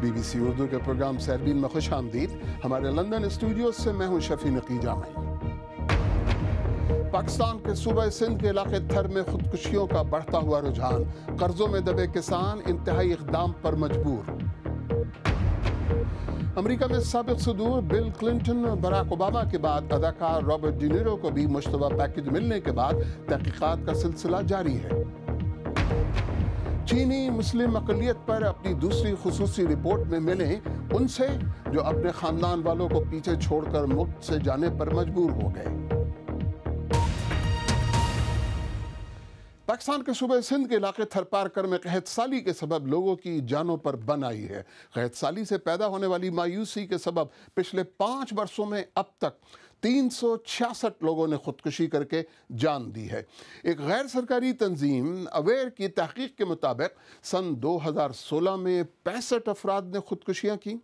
Be B C Urdu کے programme سیربین میں خوش آمدید۔ ہمارے لندن اسٹوڈیو سے میں ہوں شفیع نقی جامعی پاکستان کے صوبہ سندھ کے علاقے تھر میں خودکشیوں کا بڑھتا ہوا رجحان۔ قرضوں میں دبے کسان، انتہائی اقدام پر مجبور۔ امریکہ میں سابق صدور بل کلنٹن اور براک اوباما کے بعد اداکار رابرٹ ڈینیرو کو بھی مشتبہ پیکج ملنے کے بعد تحقیقات کا سلسلہ جاری ہے۔ چینی مسلم اقلیت پر اپنی دوسری خصوصی رپورٹ میں ملیں ان سے جو اپنے خاندان والوں کو پیچھے چھوڑ کر ملک سے جانے پر مجبور ہو گئے۔ پاکستان کے صوبہ سندھ کے علاقے تھرپارکر میں قہد سالی کے سبب لوگوں کی جانوں پر بن آئی ہے۔ قہد سالی سے پیدا ہونے والی مایوسی کے سبب پچھلے پانچ برسوں میں اب تک تین سو چھیاسٹھ لوگوں نے خودکشی کر کے جان دی ہے۔ ایک غیر سرکاری تنظیم اویئر کی تحقیق کے مطابق سن دو ہزار سولہ میں پینسٹھ افراد نے خودکشیاں کی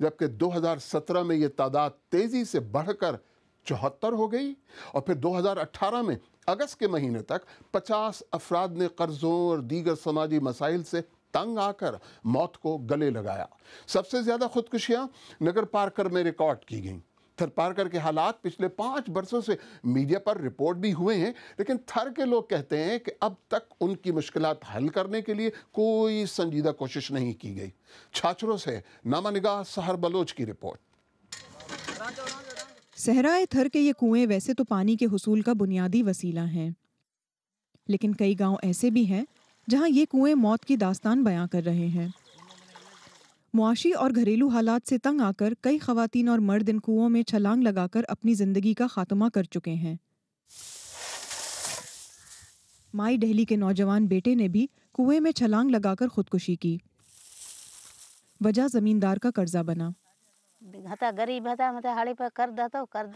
جبکہ دو ہزار سترہ میں یہ تعداد تیزی سے بڑھ کر چوہتر ہو گئی اور پھر دو ہزار اٹھارہ میں اگست کے مہینے تک پچاس افراد نے قرضوں اور دیگر سماجی مسائل سے تنگ آ کر موت کو گلے لگایا۔ سب سے زیادہ خودکشیاں نگر پارکر میں ریکارڈ کی گئیں۔ تھر پار کر کے حالات پچھلے پانچ برسوں سے میڈیا پر رپورٹ بھی ہوئے ہیں، لیکن تھر کے لوگ کہتے ہیں کہ اب تک ان کی مشکلات حل کرنے کے لیے کوئی سنجیدہ کوشش نہیں کی گئی۔ چھاچروں سے نامہ نگاہ سہر بلوچ کی رپورٹ۔ سہرائے تھر کے یہ کنویں ویسے تو پانی کے حصول کا بنیادی وسیلہ ہیں، لیکن کئی گاؤں ایسے بھی ہیں جہاں یہ کنویں موت کی داستان بیان کر رہے ہیں۔ معاشی اور گھریلو حالات سے تنگ آ کر کئی خواتین اور مرد ان کنوؤں میں چھلانگ لگا کر اپنی زندگی کا خاتمہ کر چکے ہیں۔ مائی ڈہلی کے نوجوان بیٹے نے بھی کنویں میں چھلانگ لگا کر خودکشی کی۔ وجہ زمیندار کا قرضہ بنا۔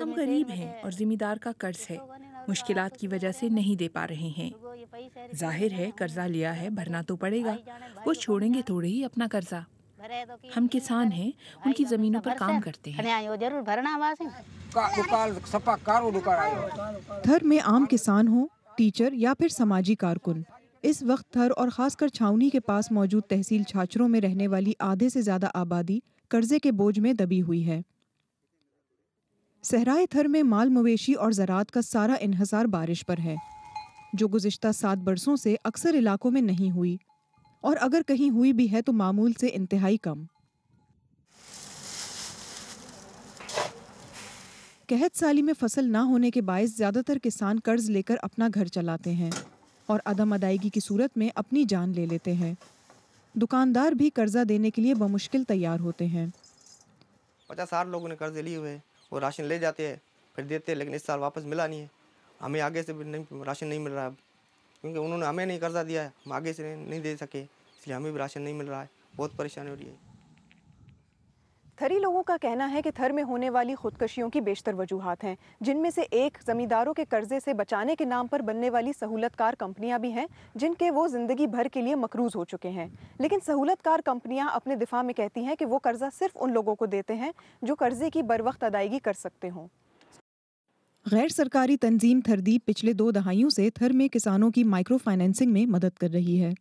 ہم غریب ہیں اور زمیندار کا قرض ہے۔ مشکلات کی وجہ سے نہیں دے پا رہے ہیں۔ ظاہر ہے قرضہ لیا ہے بھرنا تو پڑے گا۔ وہ چھوڑیں گے تھوڑے ہی اپنا قرضہ۔ ہم کسان ہیں، ان کی زمینوں پر کام کرتے ہیں۔ تھر میں عام کسان ہوں، ٹیچر یا پھر سماجی کارکن۔ اس وقت تھر اور خاص کر چھاؤنی کے پاس موجود تحصیل چھاچروں میں رہنے والی آدھے سے زیادہ آبادی قرضے کے بوجھ میں دبی ہوئی ہے۔ صحرائے تھر میں مال مویشی اور زراعت کا سارا انحصار بارش پر ہے، جو گزشتہ سات برسوں سے اکثر علاقوں میں نہیں ہوئی۔ اور اگر کہیں ہوئی بھی ہے تو معمول سے انتہائی کم۔ قحط سالی میں فصل نہ ہونے کے باعث زیادہ تر کسان قرض لے کر اپنا گھر چلاتے ہیں اور عدم ادائیگی کی صورت میں اپنی جان لے لیتے ہیں۔ دکاندار بھی قرضہ دینے کے لیے بمشکل تیار ہوتے ہیں۔ پچاس ساٹھ لوگوں نے قرضے لیے ہوئے ہیں۔ وہ راشن لے جاتے ہیں، پھر دیتے ہیں، لیکن اس سال واپس ملا نہیں ہے۔ ہمیں آگے سے بھی نہیں، راشن نہیں مل رہا۔ اب کیونکہ انہوں نے ہمیں نہیں قرضہ دیا ہے، ہم آگے سے نہیں دے سکے۔ لیے ہمیں بھی راشن نہیں مل رہا ہے۔ بہت پریشانی ہو رہی ہے۔ تھری لوگوں کا کہنا ہے کہ تھر میں ہونے والی خودکشیوں کی بیشتر وجوہات ہیں جن میں سے ایک زمینداروں کے قرضے سے بچانے کے نام پر بننے والی سہولت کار کمپنیاں بھی ہیں جن کے وہ زندگی بھر کے لیے مقروض ہو چکے ہیں۔ لیکن سہولت کار کمپنیاں اپنے دفاع میں کہتی ہیں کہ وہ قرضہ صرف ان لوگوں کو دیتے ہیں جو قرضے کی بروقت ادائیگی کر سکتے ہوں۔ غیر سرکاری تنظیم تھردی پچھلے دو دہائیوں سے تھر میں کسانوں کی مائکرو فائنینسنگ میں مدد کر رہی ہے۔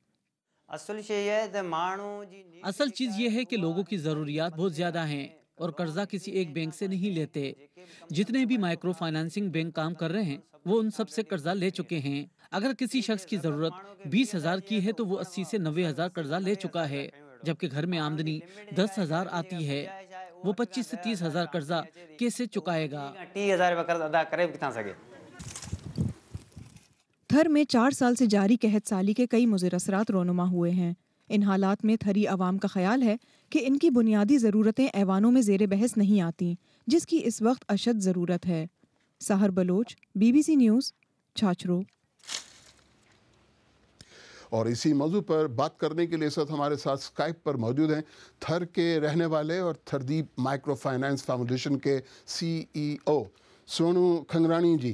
اصل چیز یہ ہے کہ لوگوں کی ضروریات بہت زیادہ ہیں اور قرضہ کسی ایک بینک سے نہیں لیتے۔ جتنے بھی مائکرو فائنانسنگ بینک کام کر رہے ہیں وہ ان سب سے قرضہ لے چکے ہیں۔ اگر کسی شخص کی ضرورت بیس ہزار کی ہے تو وہ اسی سے نوے ہزار قرضہ لے چکا ہے۔ جبکہ گھر میں آمدنی دس ہزار آتی ہے وہ پچیس سے تیس ہزار قرضہ کیسے چکائے گا؟ تیس ہزار قرض ادا کرے کتنا سکے تھر میں چار سال سے جاری قحط سالی کے کئی مضر اثرات رونما ہوئے ہیں۔ ان حالات میں تھری عوام کا خیال ہے کہ ان کی بنیادی ضرورتیں ایوانوں میں زیر بحث نہیں آتی جس کی اس وقت اشد ضرورت ہے۔ Sahar Baloch, B B C news Chhachro اور اسی موضوع پر بات کرنے کے لیے ساتھ ہمارے ساتھ اسکائپ پر موجود ہیں تھر کے رہنے والے اور تھردیپ مائکرو فائنانس فاؤنڈیشن کے سی ای او سونو کھنگرانی جی۔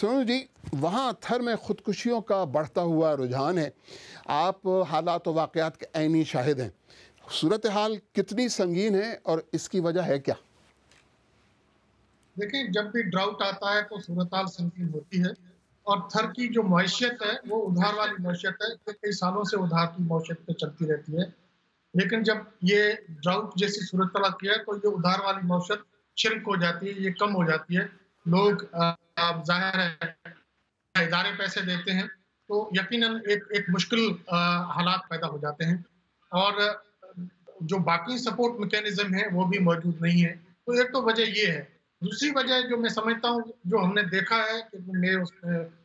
سنو جی وہاں تھر میں خودکشیوں کا بڑھتا ہوا رجحان ہے۔ آپ حالات و واقعات کے عینی شاہد ہیں۔ صورتحال کتنی سنگین ہے اور اس کی وجہ ہے کیا؟ دیکھیں، جب بھی ڈراؤٹ آتا ہے تو صورتحال سنگین ہوتی ہے۔ اور تھر کی جو معیشت ہے، وہ ادھار والی معیشت ہے۔ کئی سالوں سے ادھار کی معیشت پہ چلتی رہتی ہے۔ لیکن جب یہ ڈراؤٹ جیسی صورت آتی ہے، تو یہ ادھار والی معیشت شرک ہو جاتی ہے، یہ کم ہو جاتی ہے۔ لوگ ظاہر ہے، ادارے پیسے دیتے ہیں تو یقیناً ایک ایک مشکل حالات پیدا ہو جاتے ہیں۔ اور جو باقی سپورٹ میکینزم ہے وہ بھی موجود نہیں ہے تو ایک تو وجہ یہ ہے۔ دوسری وجہ جو میں سمجھتا ہوں، جو ہم نے دیکھا ہے کہ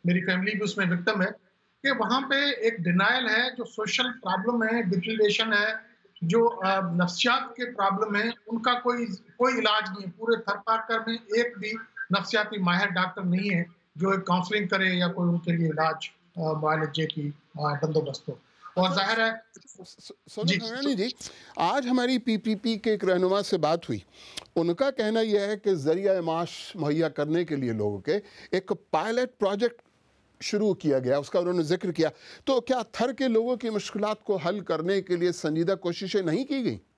میری فیملی بھی اس میں وکٹم ہے کہ وہاں پہ ایک ڈینائل ہے، جو سوشل پرابلم ہے ڈپریشن ہے، جو نفسیات کے پرابلم ہیں، ان کا کوئی کوئی علاج نہیں ہے۔ پورے تھر پارکر میں ایک بھی نفسیاتی ماہر ڈاکٹر نہیں ہے جو ایک کاؤنسلنگ کرے یا کوئی ان کے لیے علاج معالجے کی بندوبست ہو۔ اور ظاہر ہے جی۔ جی آج ہماری پی پی پی کے ایک رہنما سے بات ہوئی۔ ان کا کہنا یہ ہے کہ ذریعہ معاش مہیا کرنے کے لیے لوگوں کے ایک پائلٹ پروجیکٹ شروع کیا گیا اس کا انہوں نے ذکر کیا۔ تو کیا تھر کے لوگوں کی مشکلات کو حل کرنے کے لیے سنجیدہ کوششیں نہیں کی گئیں؟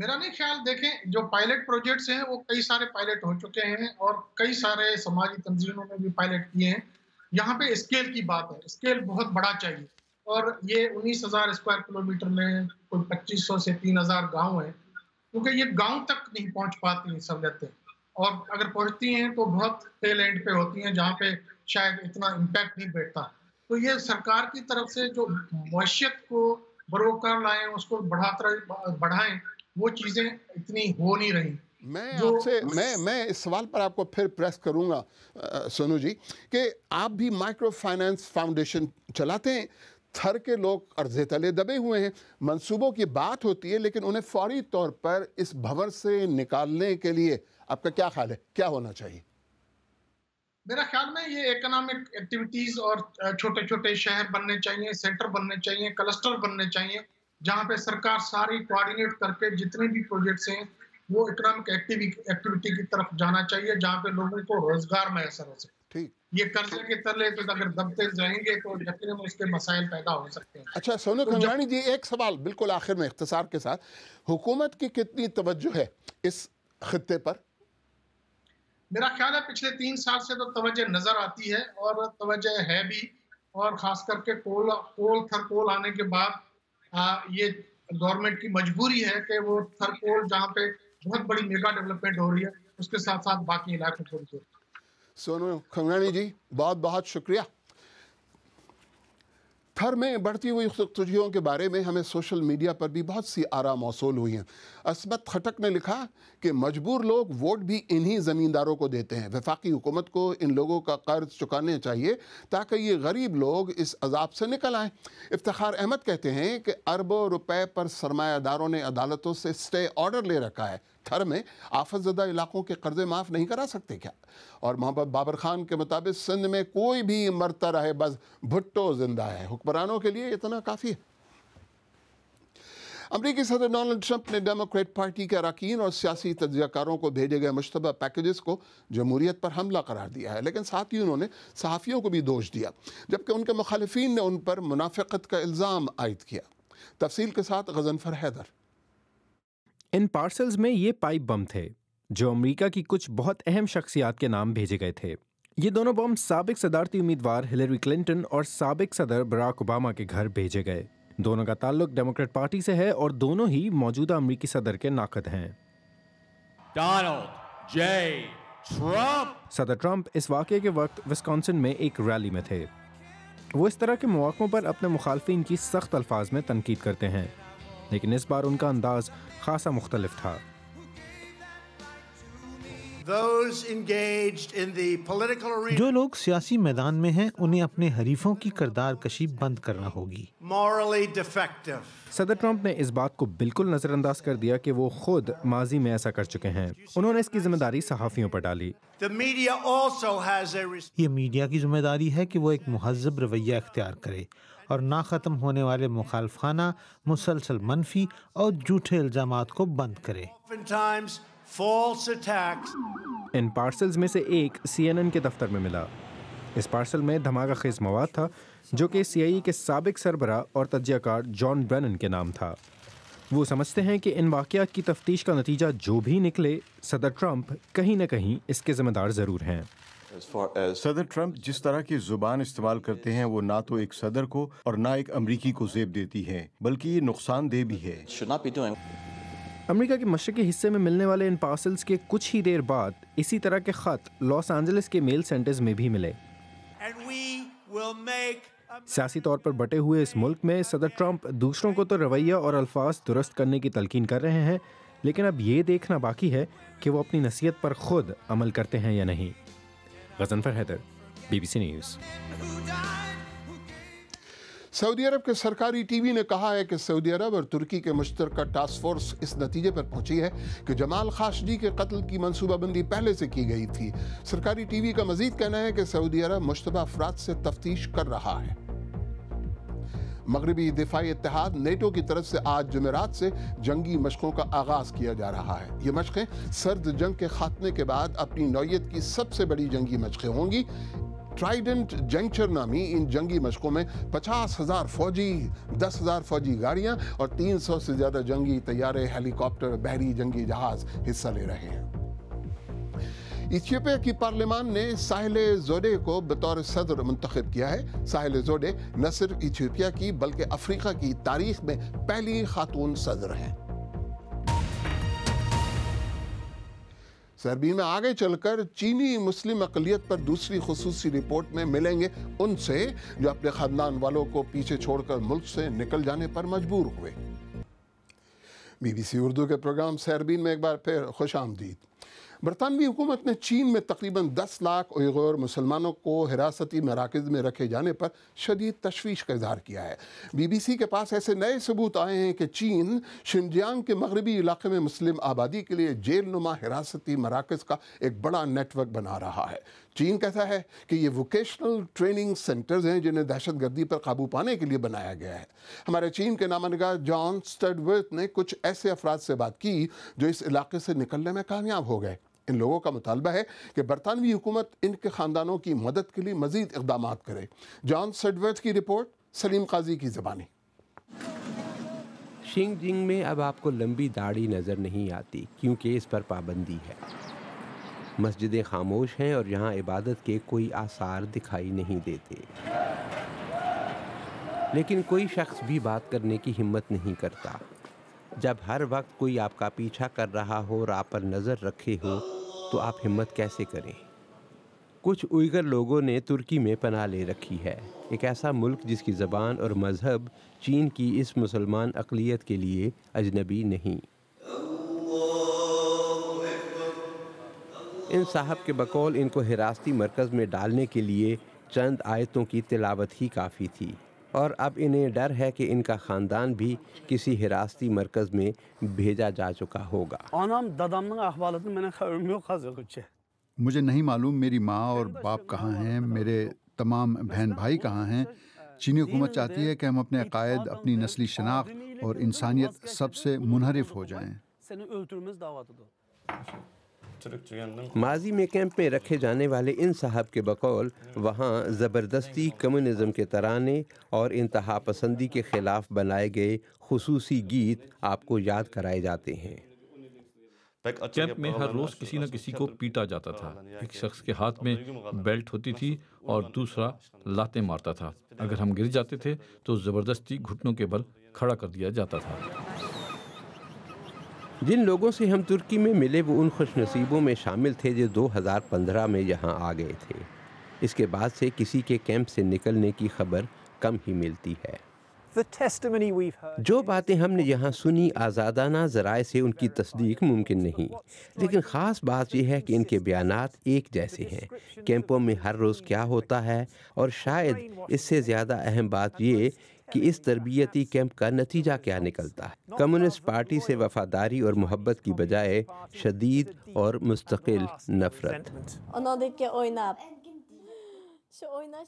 میرا نہیں خیال دیکھیں، جو پائلٹ پروجیکٹس ہیں، وہ کئی سارے پائلٹ ہو چکے ہیں اور کئی سارے سماجی تنظیموں میں بھی پائلٹ کیے ہیں۔ یہاں پہ اسکیل کی بات ہے۔ اسکیل بہت بڑا چاہیے۔ اور یہ انیس ہزار اسکوائر کلومیٹر میں کوئی پچیس سو سے تین ہزار گاؤں ہیں۔ کیونکہ یہ گاؤں تک نہیں پہنچ پاتی ہیں سہولتیں اور اگر پہنچتی ہیں تو بہت ٹیل اینڈ پہ ہوتی ہیں، جہاں پہ شاید اتنا امپیکٹ نہیں بیٹھتا۔ تو یہ سرکار کی طرف سے جو معیشت کو بروکر لائیں، اس کو بڑھا بڑھائیں وہ چیزیں اتنی ہو نہیں رہی۔ میں آپ سے میں میں اس سوال پر آپ کو پھر پریس کروں گا سونو جی کہ آپ بھی مائکرو فائنانس فاؤنڈیشن چلاتے ہیں؟ تھر کے لوگ عرضے تلے دبے ہوئے ہیں۔ منصوبوں کی بات ہوتی ہے لیکن انہیں فوری طور پر اس بھور سے نکالنے کے لیے آپ کا کیا خیال ہے؟ کیا ہونا چاہیے؟ میرا خیال میں یہ اکنامک ایکٹیویٹیز اور چھوٹے چھوٹے شہر بننے چاہیے سینٹر بننے چاہیے کلسٹر بننے چاہیے۔ جہاں پہ سرکار ساری کوارڈینیٹ کر کے جتنے بھی پروجیکٹس ہیں وہ اکنامک ایکٹیویٹی کی طرف جانا چاہیے جہاں پہ لوگوں کو روزگار میسر ہو سکے۔ یہ قرضے کے ترلے پہ اگر دبتے رہیں گے تو یقیناً اس کے مسائل پیدا ہو سکتے ہیں۔ اچھا سونو کھنگرانی جی ایک سوال بالکل آخر میں اختصار کے ساتھ۔ حکومت کی کتنی توجہ ہے اس خطے پر؟ میرا خیال ہے پچھلے تین سال سے تو توجہ نظر آتی ہے اور توجہ ہے بھی اور خاص کر کے کول کول تھر کول آنے کے بعد ہاں، یہ گورنمنٹ کی مجبوری ہے کہ وہ تھرکول جہاں پہ بہت بڑی میگا ڈیولپمنٹ ہو رہی ہے، اس کے ساتھ ساتھ باقی علاقوں کو بھی۔ سونو کھنگانی جی بہت بہت شکریہ۔ تھر میں بڑھتی ہوئی خطجیوں کے بارے میں ہمیں سوشل میڈیا پر بھی بہت سی آرا موصول ہوئی ہیں۔ اسمت خٹک نے لکھا کہ مجبور لوگ ووٹ بھی انہی زمینداروں کو دیتے ہیں۔ وفاقی حکومت کو ان لوگوں کا قرض چکانے چاہیے تاکہ یہ غریب لوگ اس عذاب سے نکل آئیں۔ افتخار احمد کہتے ہیں کہ اربوں روپے پر سرمایہ داروں نے عدالتوں سے سٹے آرڈر لے رکھا ہے۔ تھر میں آفت زدہ علاقوں کے قرضے معاف نہیں کرا سکتے کیا؟ اور محمد بابر خان کے مطابق سندھ میں کوئی بھی مرتا رہے بس بھٹو زندہ ہے۔ حکمرانوں کے لیے اتنا کافی ہے۔ امریکی صدر ڈونلڈ ٹرمپ نے ڈیموکریٹ پارٹی کے اراکین اور سیاسی تجزیہ کاروں کو بھیجے گئے مشتبہ پیکجز کو جمہوریت پر حملہ قرار دیا ہے، لیکن ساتھ ہی انہوں نے صحافیوں کو بھی دوش دیا، جبکہ ان کے مخالفین نے ان پر منافقت کا الزام عائد کیا۔ تفصیل کے ساتھ غزنفر حیدر۔ ان پارسلز میں یہ پائپ بم تھے جو امریکہ کی کچھ بہت اہم شخصیات کے نام بھیجے گئے تھے۔ یہ دونوں بم سابق صدارتی امیدوار ہلری کلنٹن اور سابق صدر براک اوباما کے گھر بھیجے گئے۔ دونوں کا تعلق ڈیموکریٹ پارٹی سے ہے اور دونوں ہی موجودہ امریکی صدر کے ناقد ہیں۔ صدر ٹرمپ اس واقعے کے وقت وسکانسن میں ایک ریلی میں تھے۔ وہ اس طرح کے مواقعوں پر اپنے مخالفین کی سخت الفاظ میں تنقید کرتے ہیں۔ لیکن اس بار ان کا انداز خاصا مختلف تھا۔ جو لوگ سیاسی میدان میں ہیں انہیں اپنے حریفوں کی کردار کشی بند کرنا ہوگی۔ صدر ٹرمپ نے اس بات کو بالکل نظر انداز کر دیا کہ وہ خود ماضی میں ایسا کر چکے ہیں۔ انہوں نے اس کی ذمہ داری صحافیوں پر ڈالی۔ یہ میڈیا کی ذمہ داری ہے کہ وہ ایک مہذب رویہ اختیار کرے۔ اور نہ ختم ہونے والے مخالف خانہ مسلسل منفی اور جھوٹے الزامات کو بند کرے۔ ان پارسلز میں سے ایک سی این این کے دفتر میں ملا۔ اس پارسل میں دھماکہ خیز مواد تھا جو کہ سی آئی کے سابق سربراہ اور تجزیہ کار جان برینن کے نام تھا۔ وہ سمجھتے ہیں کہ ان واقعات کی تفتیش کا نتیجہ جو بھی نکلے صدر ٹرمپ کہیں نہ کہیں اس کے ذمہ دار ضرور ہیں۔ صدر ٹرمپ جس طرح کی زبان استعمال کرتے ہیں وہ نہ تو ایک صدر کو اور نہ ایک امریکی کو زیب دیتی ہے بلکہ یہ نقصان دہ بھی ہے۔ امریکہ کے مشرقی حصے میں ملنے والے ان پارسلز کے کچھ ہی دیر بعد اسی طرح کے خط لاس اینجلس کے میل سینٹرز میں بھی ملے۔ سیاسی طور پر بٹے ہوئے اس ملک میں صدر ٹرمپ دوسروں کو تو رویہ اور الفاظ درست کرنے کی تلقین کر رہے ہیں لیکن اب یہ دیکھنا باقی ہے کہ وہ اپنی نصیحت پر خود عمل کرتے ہیں یا نہیں۔ Ghazanfar Haider B B C news. Saudi عرب کے سرکاری ٹی وی نے کہا ہے کہ سعودی عرب اور ترکی کے مشترکہ ٹاسک فورس اس نتیجے پر پہنچی ہے کہ جمال خاشجی کے قتل کی منصوبہ بندی پہلے سے کی گئی تھی۔ سرکاری ٹی وی کا مزید کہنا ہے کہ سعودی عرب مشتبہ افراد سے تفتیش کر رہا ہے۔ مغربی دفاعی اتحاد نیٹو کی طرف سے آج جمعرات سے جنگی مشقوں کا آغاز کیا جا رہا ہے۔ یہ مشقیں سرد جنگ کے خاتمے کے بعد اپنی نوعیت کی سب سے بڑی جنگی مشقیں ہوں گی۔ ٹرائیڈنٹ جنکچر نامی ان جنگی مشقوں میں پچاس ہزار فوجی، دس ہزار فوجی گاڑیاں اور تین سو سے زیادہ جنگی طیارے ہیلی کاپٹر بحری جنگی جہاز حصہ لے رہے ہیں۔ ایتھیوپیا کی پارلیمان نے ساحل زوڈے کو بطور صدر منتخب کیا ہے۔ ساحل زوڈے نہ صرف ایتھیوپیا کی بلکہ افریقہ کی تاریخ میں پہلی خاتون صدر ہیں۔ سربی میں آگے چل کر چینی مسلم اقلیت پر دوسری خصوصی رپورٹ میں ملیں گے ان سے جو اپنے خاندان والوں کو پیچھے چھوڑ کر ملک سے نکل جانے پر مجبور ہوئے۔ بی بی سی اردو کے پروگرام سیربین میں ایک بار پھر خوش آمدید۔ برطانوی حکومت نے چین میں تقریباً دس لاکھ اویغور مسلمانوں کو حراستی مراکز میں رکھے جانے پر شدید تشویش کا اظہار کیا ہے۔ بی بی سی کے پاس ایسے نئے ثبوت آئے ہیں کہ چین شنجیانگ کے مغربی علاقے میں مسلم آبادی کے لیے جیل نما حراستی مراکز کا ایک بڑا نیٹ ورک بنا رہا ہے۔ چین کہتا ہے کہ یہ ووکیشنل ٹریننگ سینٹرز ہیں جنہیں دہشت گردی پر قابو پانے کے لیے بنایا گیا ہے۔ ہمارے چین کے نامہ نگار جان سٹڈورتھ نے کچھ ایسے افراد سے بات کی جو اس علاقے سے نکلنے میں کامیاب ہو گئے۔ ان لوگوں کا مطالبہ ہے کہ برطانوی حکومت ان کے خاندانوں کی مدد کے لیے مزید اقدامات کرے۔ جان سڈورتھ کی رپورٹ، سلیم قاضی کی زبانی۔ شنگ جنگ میں اب آپ کو لمبی داڑھی نظر نہیں آتی کیونکہ اس پر پابندی ہے۔ مسجدیں خاموش ہیں اور یہاں عبادت کے کوئی آثار دکھائی نہیں دیتے۔ لیکن کوئی شخص بھی بات کرنے کی ہمت نہیں کرتا۔ جب ہر وقت کوئی آپ کا پیچھا کر رہا ہو اور آپ پر نظر رکھے ہو، تو آپ ہمت کیسے کریں؟ کچھ اوئگر لوگوں نے ترکی میں پناہ لے رکھی ہے۔ ایک ایسا ملک جس کی زبان اور مذہب چین کی اس مسلمان اقلیت کے لیے اجنبی نہیں۔ ان صاحب کے بقول ان کو حراستی مرکز میں ڈالنے کے لیے چند آیتوں کی تلاوت ہی کافی تھی۔ اور اب انہیں ڈر ہے کہ ان کا خاندان بھی کسی حراستی مرکز میں بھیجا جا چکا ہوگا۔ مجھے نہیں معلوم میری ماں اور باپ کہاں ہیں میرے تمام بہن بھائی کہاں ہیں۔ چینی حکومت چاہتی ہے کہ ہم اپنے عقائد اپنی نسلی شناخت اور انسانیت سب سے منحرف ہو جائیں۔ ماضی میں کیمپ میں رکھے جانے والے ان صاحب کے بقول وہاں زبردستی کمیونزم کے ترانے اور انتہا پسندی کے خلاف بنائے گئے خصوصی گیت آپ کو یاد کرائے جاتے ہیں۔ کیمپ میں ہر روز کسی نہ کسی کو پیٹا جاتا تھا۔ ایک شخص کے ہاتھ میں بیلٹ ہوتی تھی اور دوسرا لاتیں مارتا تھا۔ اگر ہم گر جاتے تھے تو زبردستی گھٹنوں کے بل کھڑا کر دیا جاتا تھا۔ جن لوگوں سے ہم ترکی میں ملے وہ ان خوش نصیبوں میں شامل تھے جو دو ہزار پندرہ میں یہاں آ گئے تھے۔ اس کے بعد سے کسی کے کیمپ سے نکلنے کی خبر کم ہی ملتی ہے۔ جو باتیں ہم نے یہاں سنی آزادانہ ذرائع سے ان کی تصدیق ممکن نہیں۔ لیکن خاص بات یہ ہے کہ ان کے بیانات ایک جیسے ہیں۔ کیمپوں میں ہر روز کیا ہوتا ہے اور شاید اس سے زیادہ اہم بات یہ کہ اس تربیتی کیمپ کا نتیجہ کیا نکلتا ہے۔ کمیونسٹ پارٹی سے وفاداری اور محبت کی بجائے شدید اور مستقل نفرت۔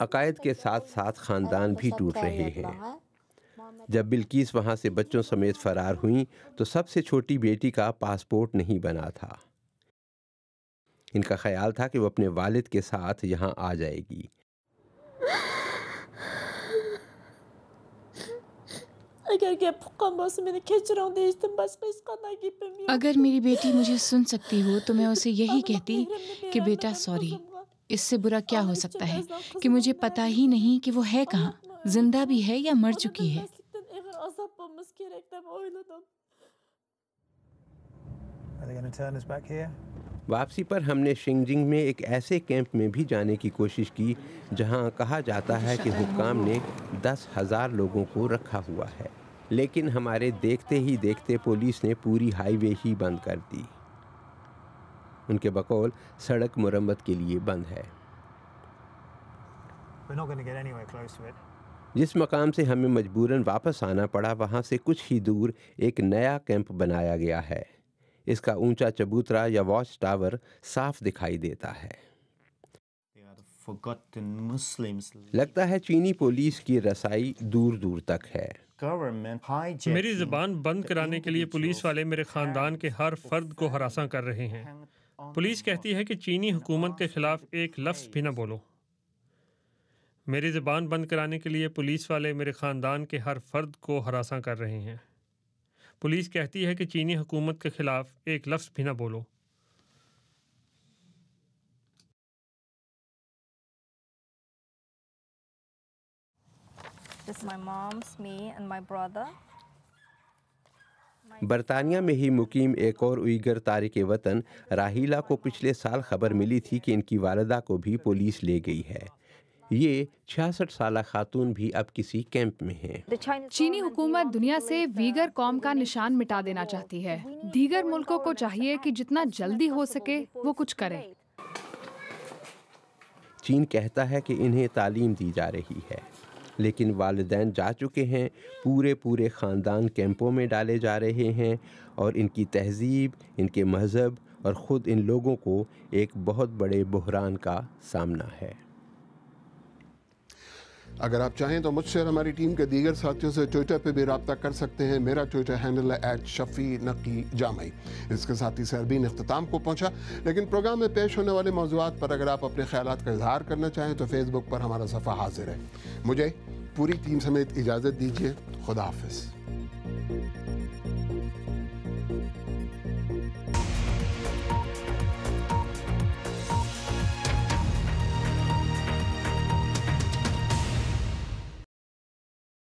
عقائد کے ساتھ ساتھ خاندان بھی ٹوٹ رہے ہیں۔ جب بلکیس وہاں سے بچوں سمیت فرار ہوئیں تو سب سے چھوٹی بیٹی کا پاسپورٹ نہیں بنا تھا۔ ان کا خیال تھا کہ وہ اپنے والد کے ساتھ یہاں آ جائے گی۔ اگر میری بیٹی مجھے سن سکتی ہو تو میں اسے یہی کہتی کہ بیٹا سوری اس سے برا کیا ہو سکتا ہے؟ کہ مجھے پتا ہی نہیں کہ وہ ہے کہاں زندہ بھی ہے یا مر چکی ہے؟ واپسی پر ہم نے شنگجنگ میں ایک ایسے کیمپ میں بھی جانے کی کوشش کی جہاں کہا جاتا ہے کہ حکام نے دس ہزار لوگوں کو رکھا ہوا ہے۔ لیکن ہمارے دیکھتے ہی دیکھتے پولیس نے پوری ہائی وے ہی بند کر دی۔ ان کے بقول سڑک مرمت کے لیے بند ہے۔ جس مقام سے ہمیں مجبوراً واپس آنا پڑا وہاں سے کچھ ہی دور ایک نیا کیمپ بنایا گیا ہے۔ اس کا اونچا چبوترا یا واچ ٹاور صاف دکھائی دیتا ہے۔ لگتا ہے چینی پولیس کی رسائی دور دور تک ہے۔ میری زبان بند کرانے کے لیے پولیس والے میرے خاندان کے ہر فرد کو ہراساں کر رہے ہیں۔ پولیس کہتی ہے کہ چینی حکومت کے خلاف ایک لفظ بھی نہ بولو۔ میری زبان بند کرانے کے لیے پولیس والے میرے خاندان کے ہر فرد کو ہراساں کر رہے ہیں۔ پولیس کہتی ہے کہ چینی حکومت کے خلاف ایک لفظ بھی نہ بولو۔ برطانیہ میں ہی مقیم ایک اور اویگر تارک وطن راہیلا کو پچھلے سال خبر ملی تھی کہ ان کی والدہ کو بھی پولیس لے گئی ہے۔ یہ چھیاسٹھ سالہ خاتون بھی اب کسی کیمپ میں ہیں۔ چینی حکومت دنیا سے ویگر قوم کا نشان مٹا دینا چاہتی ہے۔ دیگر ملکوں کو چاہیے کہ جتنا جلدی ہو سکے وہ کچھ کرے چین کہتا ہے کہ انہیں تعلیم دی جا رہی ہے۔ لیکن والدین جا چکے ہیں، پورے پورے خاندان کیمپوں میں ڈالے جا رہے ہیں اور ان کی تہذیب، ان کے مذہب اور خود ان لوگوں کو ایک بہت بڑے بحران کا سامنا ہے۔ اگر آپ چاہیں تو مجھ سے اور ہماری ٹیم کے دیگر ساتھیوں سے ٹویٹر پہ بھی رابطہ کر سکتے ہیں۔ میرا ٹویٹر ہینڈل ہے ایٹ شفی نقی جامعی۔ اس کے ساتھ ہی سربین اختتام کو پہنچا۔ لیکن پروگرام میں پیش ہونے والے موضوعات پر اگر آپ اپنے خیالات کا اظہار کرنا چاہیں تو فیس بک پر ہمارا صفحہ حاضر ہے۔ مجھے پوری ٹیم سمیت اجازت دیجیے خدا حافظ۔